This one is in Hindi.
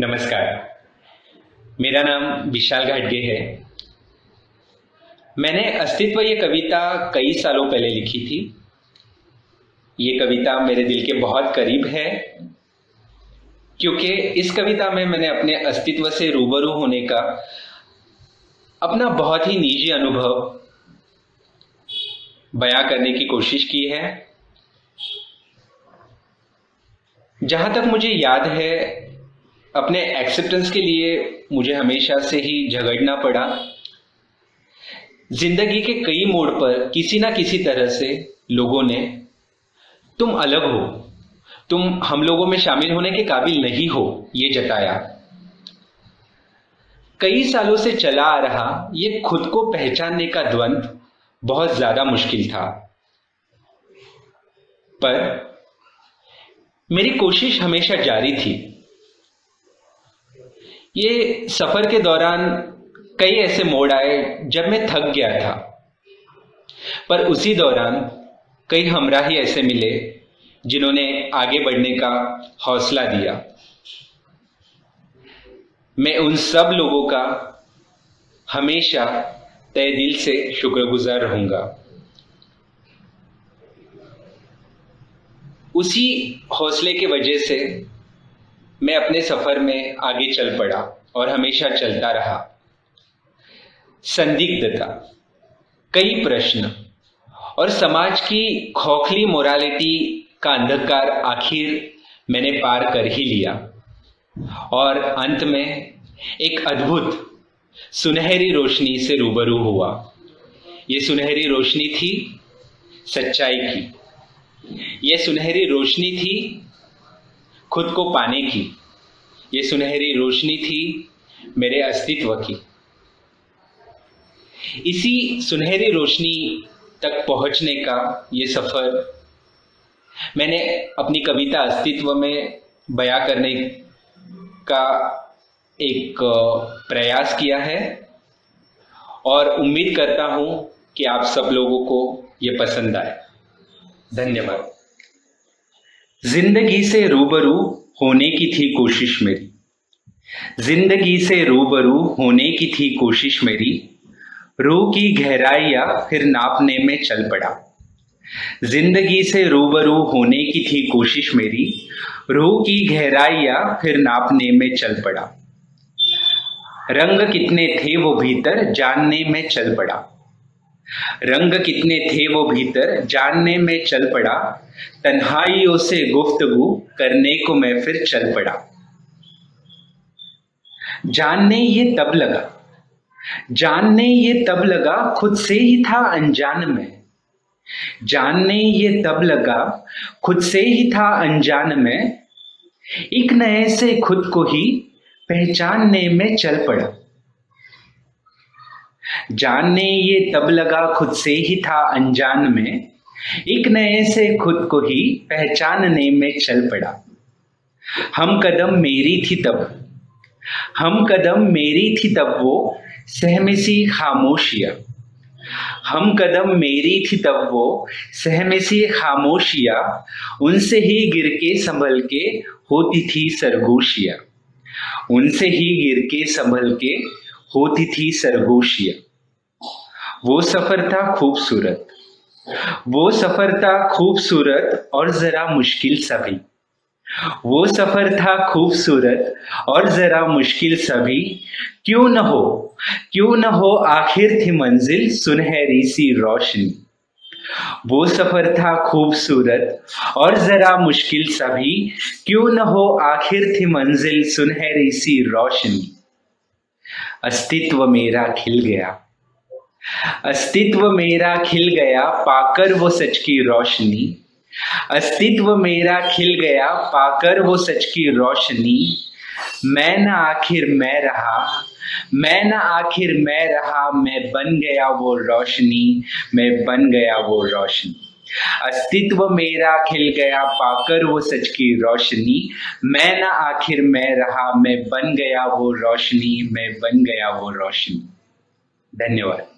नमस्कार। मेरा नाम विशाल घाटगे है। मैंने अस्तित्व ये कविता कई सालों पहले लिखी थी। ये कविता मेरे दिल के बहुत करीब है, क्योंकि इस कविता में मैंने अपने अस्तित्व से रूबरू होने का अपना बहुत ही निजी अनुभव बयां करने की कोशिश की है। जहाँ तक मुझे याद है अपने एक्सेप्टेंस के लिए मुझे हमेशा से ही झगड़ना पड़ा। ज़िंदगी के कई मोड़ पर किसी ना किसी तरह से लोगों ने, तुम अलग हो। तुम हम लोगों में शामिल होने के काबिल नहीं हो, ये जताया। कई सालों से चला आ रहा ये खुद को पहचानने का द्वंद बहुत ज़्यादा मुश्किल था। पर मेरी कोशिश हमेशा जारी थी। ये सफ़र के दौरान कई ऐसे मोड़ आए जब मैं थक गया था। पर उसी दौरान कई हमरा ही ऐसे मिले जिन्होंने आगे बढ़ने का हौसला दिया। मैं उन सब लोगों का हमेशा तय दिल से शुक्रगुजार रहूँगा। उसी हौसले के वजह से मैं अपने सफ़र में आगे चल पड़ा और हमेशा चलता रहा। संदिग्धता, कई प्रश्न और समाज की खोखली मोरालिटी का अंधकार आखिर मैंने पार कर ही लिया और अंत में एक अद्भुत सुनहरी रोशनी से रूबरू हुआ। ये सुनहरी रोशनी थी सच्चाई की। यह सुनहरी रोशनी थी खुद को पाने की। ये सुनहरी रोशनी थी मेरे अस्तित्व की। इसी सुनहरी रोशनी तक पहुँचने का ये सफ़र मैंने अपनी कविता अस्तित्व में बयां करने का एक प्रयास किया है और उम्मीद करता हूँ कि आप सब लोगों को ये पसंद आए। धन्यवाद। ज़िंदगी से रूबरू होने की थी कोशिश मेरी। ज़िंदगी से रूबरू होने की थी कोशिश मेरी। रूह की गहराइया फिर नापने में चल पड़ा। ज़िंदगी से रूबरू होने की थी कोशिश मेरी। रूह की गहराइया फिर नापने में चल पड़ा। रंग कितने थे वो भीतर, जानने में चल पड़ा। रंग कितने थे वो भीतर, जानने में चल पड़ा। तन्हाइयों से गुफ्तगु करने को मैं फिर चल पड़ा। जानने ये तब लगा। जानने ये तब लगा खुद से ही था अनजान में। जानने ये तब लगा खुद से ही था अनजान में। एक नए से खुद को ही पहचानने में चल पड़ा। जानने ये तब लगा खुद से ही था अनजान में। एक नए से खुद को ही पहचानने में चल पड़ा। हम कदम मेरी थी तब। हम कदम मेरी थी तब वो सहमसी खामोशिया। हम कदम मेरी थी तब वो सहमसी खामोशिया। उनसे ही गिर के संभल के होती थी सरगोशिया। उनसे ही गिर के संभल के होती थी सरगोशिया। वो सफ़र था खूबसूरत, वो सफ़र था खूबसूरत और जरा मुश्किल सभी। वो सफ़र था खूबसूरत और जरा मुश्किल सभी। क्यों न हो, क्यों न हो आखिर थी मंजिल सुनहरी सी रोशनी। वो सफ़र था खूबसूरत और जरा मुश्किल सभी। क्यों न हो आखिर थी मंजिल सुनहरी सी रोशनी। अस्तित्व मेरा खिल गया। अस्तित्व मेरा खिल गया पाकर वो सच की रोशनी। अस्तित्व मेरा खिल गया पाकर वो सच की रोशनी। मैं न आखिर मैं रहा, मैं न आखिर मैं रहा, मैं बन गया वो रोशनी, मैं बन गया वो रोशनी। अस्तित्व मेरा खिल गया पाकर वो सच की रोशनी। मैं ना आखिर मैं रहा, मैं बन गया वो रोशनी, मैं बन गया वो रोशनी। धन्यवाद।